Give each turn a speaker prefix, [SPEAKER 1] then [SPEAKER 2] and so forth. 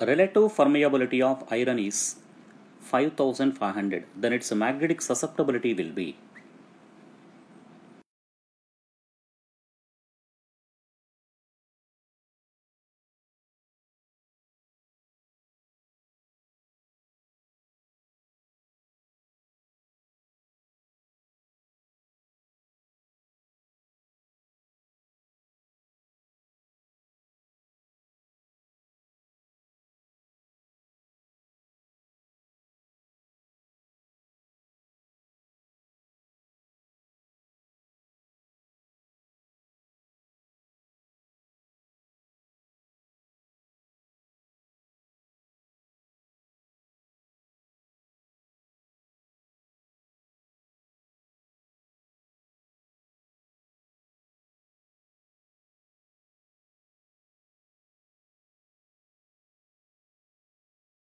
[SPEAKER 1] relative permeability of iron is 5500 then its magnetic susceptibility will be